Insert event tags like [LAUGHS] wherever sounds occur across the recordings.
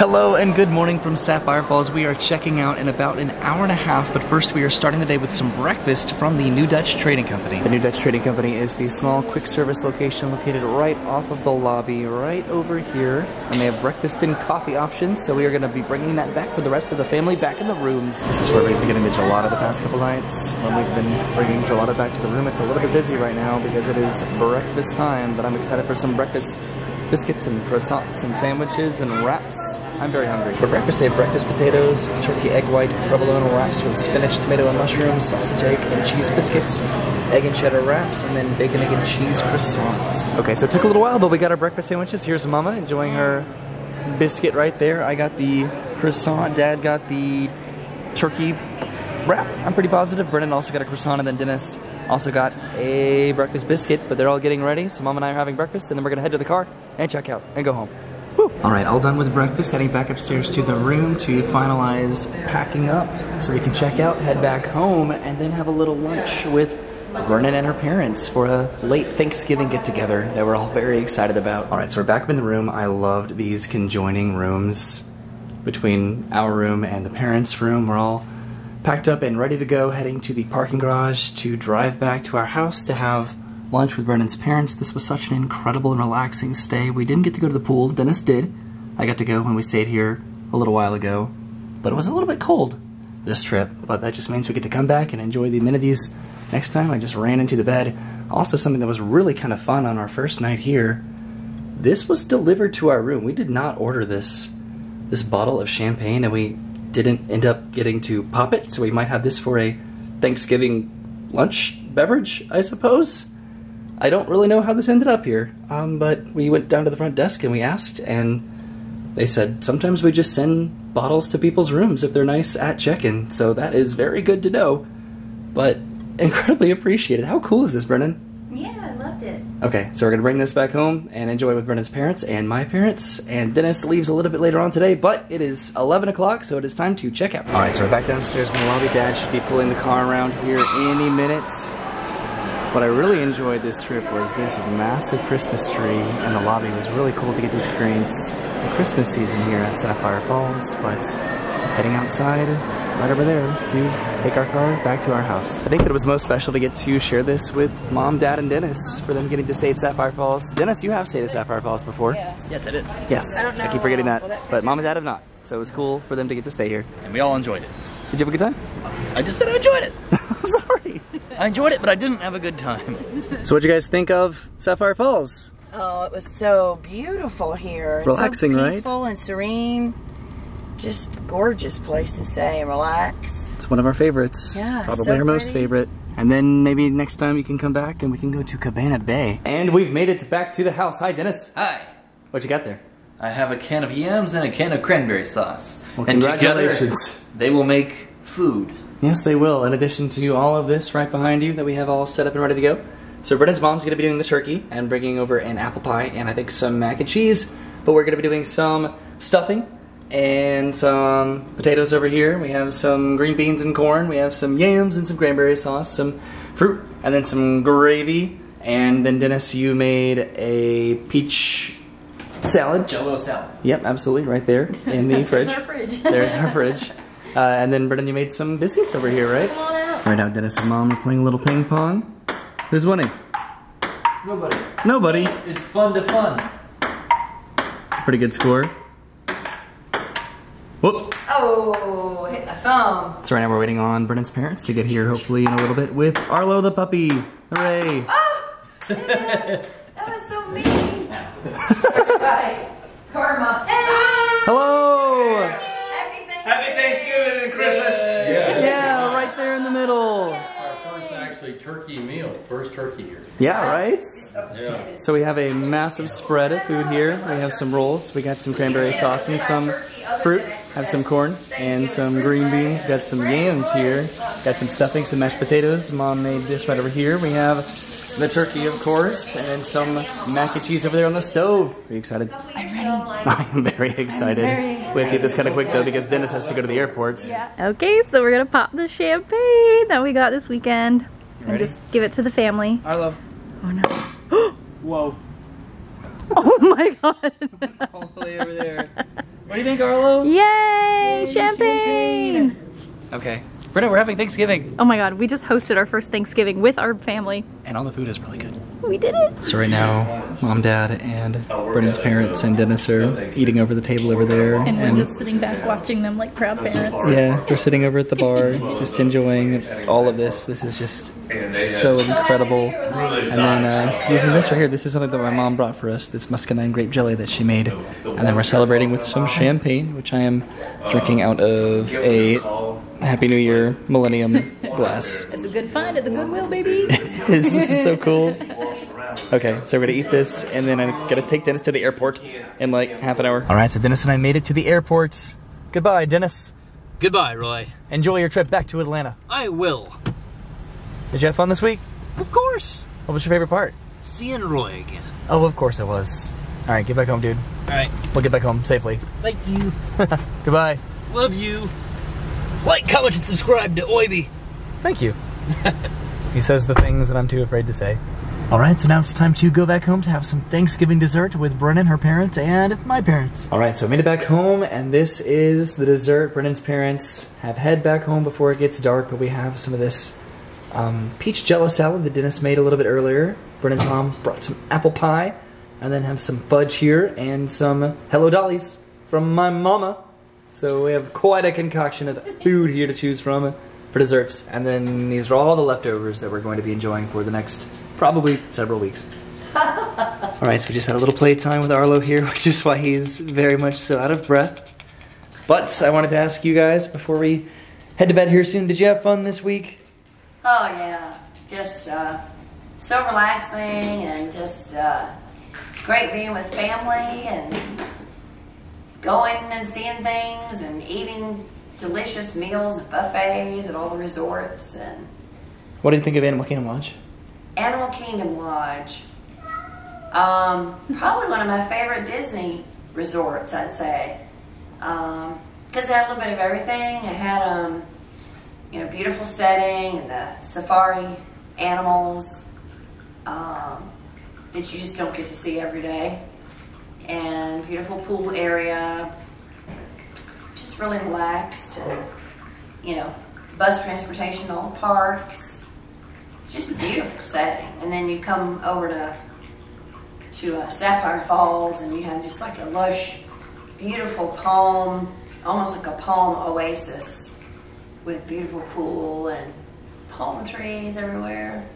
Hello and good morning from Sapphire Falls. We are checking out in about an hour and a half, but first we are starting the day with some breakfast from the New Dutch Trading Company. The New Dutch Trading Company is the small quick service location located right off of the lobby, right over here. And they have breakfast and coffee options, so we are going to be bringing that back for the rest of the family back in the rooms. This is where we've been getting the gelato the past couple nights. When we've been bringing gelato back to the room, it's a little bit busy right now because it is breakfast time, but I'm excited for some breakfast biscuits and croissants and sandwiches and wraps. I'm very hungry. For breakfast, they have breakfast potatoes, turkey egg white, provolone wraps with spinach, tomato, and mushrooms, sausage, egg, and cheese biscuits, egg and cheddar wraps, and then bacon, egg, and cheese croissants. Okay, so it took a little while, but we got our breakfast sandwiches. Here's Mama enjoying her biscuit right there. I got the croissant. Dad got the turkey wrap. I'm pretty positive. Brennan also got a croissant, and then Dennis also got a breakfast biscuit, but they're all getting ready. So Mom and I are having breakfast, and then we're gonna head to the car and check out and go home. All right, all done with breakfast, heading back upstairs to the room to finalize packing up so we can check out, head back home, and then have a little lunch with Brennan and her parents for a late Thanksgiving get together that we're all very excited about. All right, so we're back up in the room. I loved these conjoining rooms between our room and the parents' room. We're all packed up and ready to go, heading to the parking garage to drive back to our house to have lunch with Brennan's parents. This was such an incredible and relaxing stay. We didn't get to go to the pool. Dennis did. I got to go when we stayed here a little while ago. But it was a little bit cold this trip. But that just means we get to come back and enjoy the amenities next time. I just ran into the bed. Also something that was really kind of fun on our first night here. This was delivered to our room. We did not order this this bottle of champagne and we didn't end up getting to pop it. So we might have this for a Thanksgiving lunch beverage, I suppose. I don't really know how this ended up here, um, but we went down to the front desk and we asked, and they said sometimes we just send bottles to people's rooms if they're nice at check-in. So that is very good to know, but [LAUGHS] incredibly appreciated. How cool is this, Brennan? Yeah, I loved it. Okay, so we're gonna bring this back home and enjoy with Brennan's parents and my parents. And Dennis leaves a little bit later on today, but it is 11 o'clock, so it is time to check out. All right, so we're back downstairs in the lobby. Dad should be pulling the car around here any minutes. What I really enjoyed this trip was this massive Christmas tree in the lobby. It was really cool to get to experience the Christmas season here at Sapphire Falls, but heading outside right over there to take our car back to our house. I think that it was most special to get to share this with mom, dad, and Dennis for them getting to stay at Sapphire Falls. Dennis, you have stayed at Sapphire Falls before. Yeah. Yes, I did. Yes. I don't know. keep forgetting that. Well, that- But mom and dad have not. So it was cool for them to get to stay here. And we all enjoyed it. Did you have a good time? I just said I enjoyed it. [LAUGHS] I'm sorry. I enjoyed it, but I didn't have a good time. [LAUGHS] So what'd you guys think of Sapphire Falls? Oh, it was so beautiful here. and Relaxing, so right? peaceful and serene. Just gorgeous place to stay and relax. It's one of our favorites. Yeah, Probably so our most favorite. And then maybe next time you can come back and we can go to Cabana Bay. And we've made it back to the house. Hi, Dennis. Hi. What you got there? I have a can of yams and a can of cranberry sauce. Well, and together, congratulations. they will make food. Yes, they will. In addition to all of this right behind you that we have all set up and ready to go. So Brennan's mom's going to be doing the turkey and bringing over an apple pie and I think some mac and cheese. But we're going to be doing some stuffing and some potatoes over here. We have some green beans and corn. We have some yams and some cranberry sauce, some fruit, and then some gravy. And then Dennis, you made a peach salad. Jello salad. Yep, absolutely, right there in the [LAUGHS] fridge. There's our fridge. There's our fridge. Uh, and then Brennan, you made some biscuits over here, right? Come on out. Right now, Dennis and Mom are playing a little ping pong. Who's winning? Nobody. Nobody. It's fun to fun. It's a pretty good score. Whoops. Oh, hit the thumb. So right now we're waiting on Brennan's parents to get here, hopefully in a little bit, with Arlo the puppy. Hooray! Oh, Dennis, that was so mean. [LAUGHS] right. Karma. Hey. Hello! Happy Thanksgiving. Happy Thanksgiving actually turkey meal. First turkey here. Yeah, right? Yeah. So we have a massive spread of food here. We have some rolls. We got some cranberry sauce and some fruit. Have some corn and some green beans. Got some yams here. Got some stuffing, some mashed potatoes. Mom made this right over here. We have the turkey, of course, and then some mac and cheese over there on the stove. Are you excited? I'm ready. [LAUGHS] I am very excited. very we have to get this kind of quick though because Dennis has to go to the airport. Yeah. Okay, so we're gonna pop the champagne that we got this weekend and Ready? just give it to the family. I love. Oh no. [GASPS] Whoa. Oh my god. [LAUGHS] All the way over there. What do you think, Arlo? Yay! Champagne! Okay. Brennan, we're having Thanksgiving. Oh my god, we just hosted our first Thanksgiving with our family. And all the food is really good. We did it. So right now, mom, dad, and Brennan's parents and Dennis are eating over the table over there. And we're just sitting back watching them like proud parents. yeah, we're sitting over at the bar, just enjoying all of this. This is just so incredible. And then uh, using this right here, this is something that my mom brought for us, this muscadine grape jelly that she made. And then we're celebrating with some champagne, which I am drinking out of a Happy New Year Millennium glass. [LAUGHS] It's a good find at the Goodwill, baby. [LAUGHS] this is so cool. [LAUGHS] Okay, so we're gonna eat this, and then I'm gonna take Dennis to the airport in like half an hour. All right, so Dennis and I made it to the airport. Goodbye, Dennis. Goodbye, Roy. Enjoy your trip back to Atlanta. I will. Did you have fun this week? Of course. What was your favorite part? Seeing Roy again. Oh, of course it was. All right, get back home, dude. All right. We'll get back home safely. Thank you. [LAUGHS] Goodbye. Love you. Like, comment, and subscribe to oyby. Thank you. [LAUGHS] he says the things that I'm too afraid to say. All right, so now it's time to go back home to have some Thanksgiving dessert with Brennan, her parents, and my parents. All right, so I made it back home, and this is the dessert. Brennan's parents have head back home before it gets dark, but we have some of this um, peach jello salad that Dennis made a little bit earlier. Brennan's mom brought some apple pie, and then have some fudge here and some Hello Dollies from my mama. So we have quite a concoction of food here to choose from for desserts. And then these are all the leftovers that we're going to be enjoying for the next probably several weeks. [LAUGHS] all right, so we just had a little playtime with Arlo here, [LAUGHS] which is why he's very much so out of breath. But I wanted to ask you guys before we head to bed here soon, did you have fun this week? Oh yeah, just uh, so relaxing and just uh, great being with family and going and seeing things and eating delicious meals at buffets at all the resorts and What did you think of Animal Kingdom Lodge? Animal Kingdom Lodge. Um, probably one of my favorite Disney resorts, I'd say. Um, because it had a little bit of everything. It had, um, you know, beautiful setting and the safari animals um, that you just don't get to see every day, and beautiful pool area. Just really relaxed, and you know, bus transportation, all the parks just a beautiful setting. And then you come over to to uh, Sapphire Falls, and you have just like a lush, beautiful palm, almost like a palm oasis with beautiful pool and palm trees everywhere.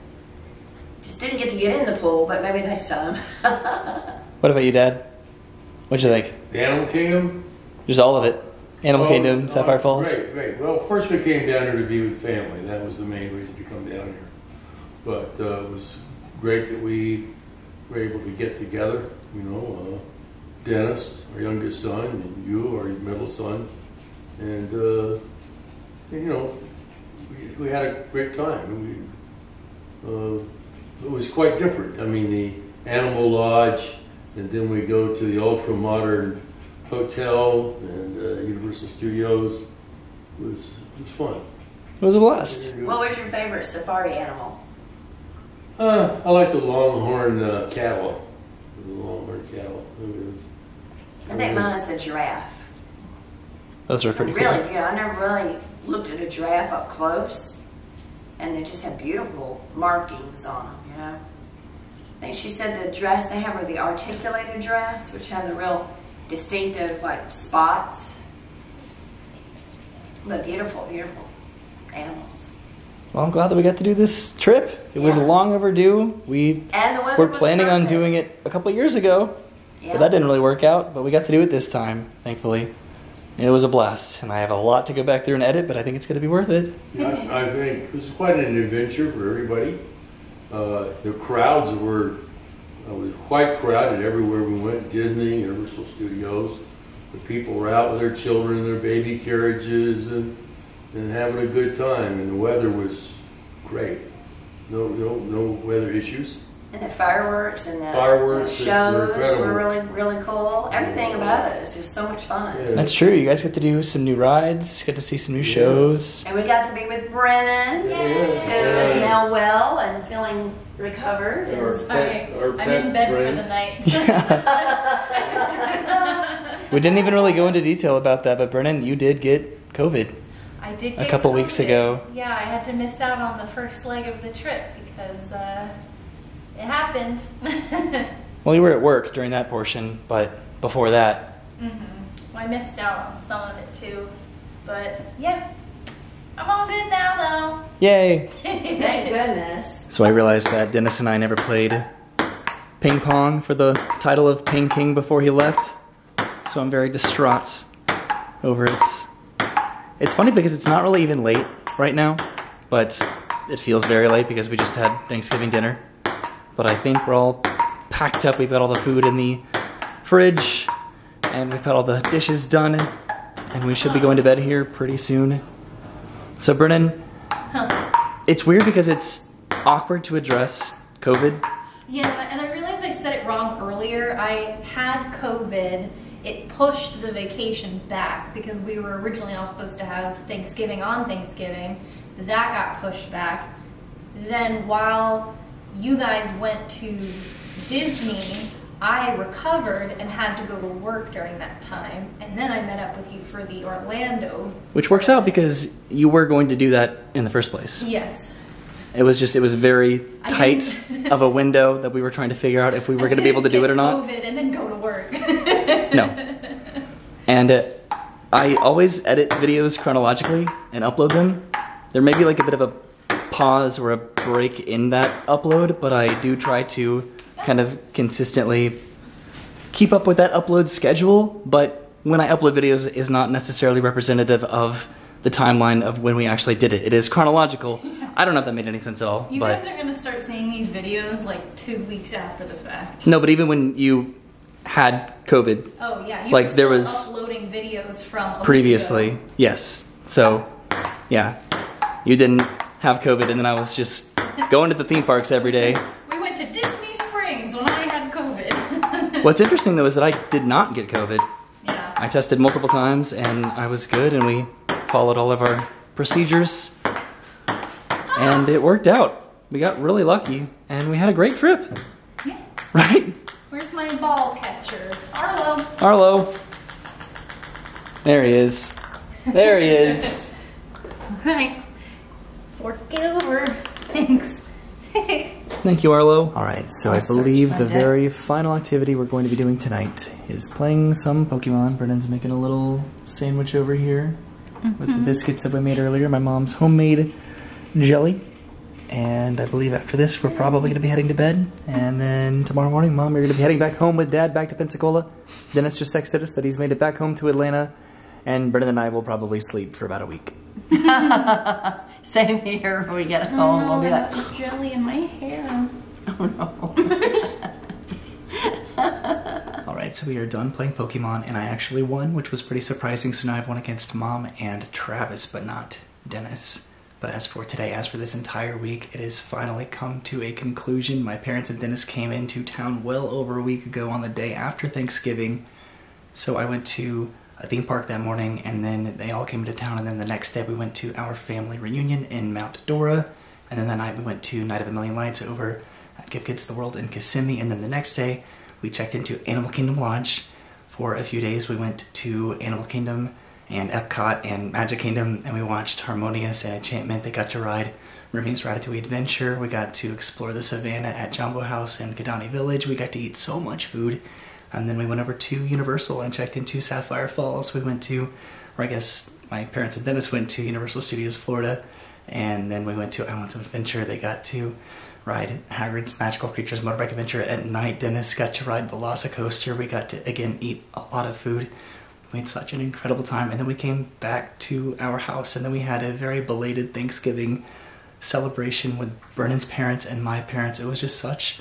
Just didn't get to get in the pool, but maybe next time. [LAUGHS] What about you, Dad? What'd you think? The Animal Kingdom? Just all of it. Animal Oh, Kingdom, oh, Sapphire Falls. Great, great. Well, first we came down here to be with family. That was the main reason to come down here. But uh, it was great that we were able to get together. You know, uh, Dennis, our youngest son, and you, our middle son, and, uh, and, you know, we, we had a great time. We, uh, it was quite different. I mean, the Animal Lodge, and then we go to the ultra modern hotel and uh, Universal Studios. It was it was fun. It was a blast. what was your favorite safari animal? Uh, I like the longhorn uh, cattle. The longhorn cattle. It was. I think mine is the giraffe. Those are pretty really cool. good. I never really looked at a giraffe up close, and they just have beautiful markings on them. You know. I think she said the dress they have were the articulated dress, which had the real distinctive like spots. But beautiful, beautiful animals. Well, I'm glad that we got to do this trip. It was Yeah. long overdue. We And the were planning on doing it a couple years ago, Yeah. but that didn't really work out. But we got to do it this time, thankfully. And it was a blast, and I have a lot to go back through and edit, but I think it's going to be worth it. I, I think it was quite an adventure for everybody. Uh, the crowds were uh, was quite crowded everywhere we went. Disney, Universal Studios. The people were out with their children in their baby carriages and and having a good time. And the weather was great. No no no weather issues. And the fireworks and the, Fireworks the were shows incredible. were really, really cool. Everything about it was just so much fun. Yeah. That's true. You guys got to do some new rides, get to see some new Yeah. shows. And we got to be with Brennan, Yeah. who is Yeah. now well and feeling recovered. And Our so- pet- our I'm in bed friends. for the night. [LAUGHS] [LAUGHS] We didn't even really go into detail about that, but Brennan, you did get COVID. I did A get couple weeks ago. Yeah, I had to miss out on the first leg of the trip because uh, it happened. [LAUGHS] Well, you were at work during that portion, but before that, hmm I missed out on some of it too. But yeah, I'm all good now though. yay! [LAUGHS] Thank goodness. So I realized that Dennis and I never played ping pong for the title of Ping King before he left. So I'm very distraught over it. It's funny because it's not really even late right now, but it feels very late because we just had Thanksgiving dinner. But I think we're all packed up. We've got all the food in the fridge, and we've got all the dishes done, and we should be going to bed here pretty soon. So, Brennan, it's weird because it's awkward to address COVID. Yeah, and I realized I said it wrong earlier. I had COVID. It pushed the vacation back because we were originally all supposed to have Thanksgiving on Thanksgiving. That got pushed back. Then while you guys went to Disney, I recovered and had to go to work during that time. And then I met up with you for the Orlando. Which works out because you were going to do that in the first place. Yes. It was just, it was very tight of a window that we were trying to figure out if we were [LAUGHS] going to be able to do it or not. COVID and then go to work. [LAUGHS] No. And uh, I always edit videos chronologically and upload them. There may be like a bit of a pause or a break in that upload, but I do try to kind of consistently keep up with that upload schedule. But when I upload videos is not necessarily representative of the timeline of when we actually did it. It is chronological. I don't know if that made any sense at all. You but guys are gonna start seeing these videos like two weeks after the fact. no, but even when you had COVID Oh yeah, you Like, were there was- uploading videos from previously, yes. So, yeah, you didn't have COVID, and then I was just [LAUGHS] going to the theme parks every day. We went to Disney Springs when I had COVID. [LAUGHS] What's interesting though is that I did not get COVID. yeah. I tested multiple times, and I was good, and we followed all of our procedures, and it worked out. We got really lucky, and we had a great trip, yeah. right? Where's my ball catcher? Arlo. Arlo. There he is. There he is. [LAUGHS] Right. Fork it over. Thanks. [LAUGHS] Thank you, Arlo. All right, so I I'll search believe the deck. very final activity we're going to be doing tonight is playing some Pokemon. Brennan's making a little sandwich over here mm-hmm. with the biscuits that we made earlier, my mom's homemade jelly. And I believe after this, we're probably going to be heading to bed. And then tomorrow morning, Mom, you're going to be heading back home with Dad back to Pensacola. Dennis just texted us that he's made it back home to Atlanta. And Brennan and I will probably sleep for about a week. [LAUGHS] Same here. When we get home, we'll be like, Put jelly in my hair. [LAUGHS] Oh no. [LAUGHS] All right, so we are done playing Pokemon, and I actually won, which was pretty surprising. So now I've won against Mom and Travis, but not Dennis. But as for today, as for this entire week, it has finally come to a conclusion. My parents and Dennis came into town well over a week ago on the day after Thanksgiving. So I went to a theme park that morning, and then they all came into town. And then the next day, we went to our family reunion in Mount Dora. And then that night, we went to Night of a Million Lights over at Give Kids the World in Kissimmee. And then the next day, we checked into Animal Kingdom Lodge for a few days. We went to Animal Kingdom and Epcot and Magic Kingdom, and we watched Harmonious and Enchantment. They got to ride Remy's Ratatouille Adventure. We got to explore the savannah at Jambo House and Kidani Village. We got to eat so much food. And then we went over to Universal and checked into Sapphire Falls. We went to, or I guess my parents and Dennis went to Universal Studios Florida. And then we went to Islands of Adventure. They got to ride Hagrid's Magical Creatures Motorbike Adventure at night. Dennis got to ride Velocicoaster. We got to, again, eat a lot of food. We had such an incredible time. And then we came back to our house, and then we had a very belated Thanksgiving celebration with Brennan's parents and my parents. It was just such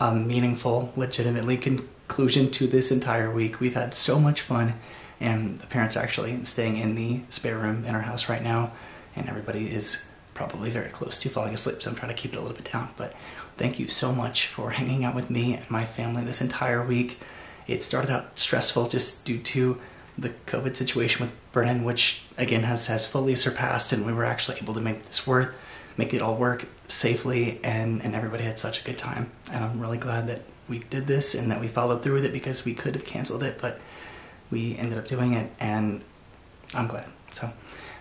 a meaningful, legitimately conclusion to this entire week. We've had so much fun, and the parents are actually staying in the spare room in our house right now, and everybody is probably very close to falling asleep, so I'm trying to keep it a little bit down. But thank you so much for hanging out with me and my family this entire week. It started out stressful just due to the COVID situation with Brennan, which again has, has fully surpassed, and we were actually able to make this work, make it all work safely, and, and everybody had such a good time. And I'm really glad that we did this and that we followed through with it because we could have canceled it, but we ended up doing it, and I'm glad. So,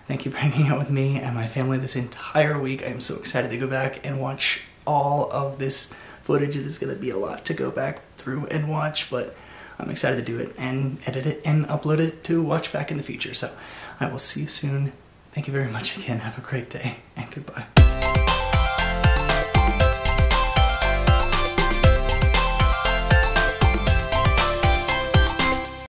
thank you for [LAUGHS] hanging out with me and my family this entire week. I am so excited to go back and watch all of this footage. It is going to be a lot to go back through and watch, but I'm excited to do it and edit it and upload it to watch back in the future. So, I will see you soon. Thank you very much again. Have a great day and goodbye.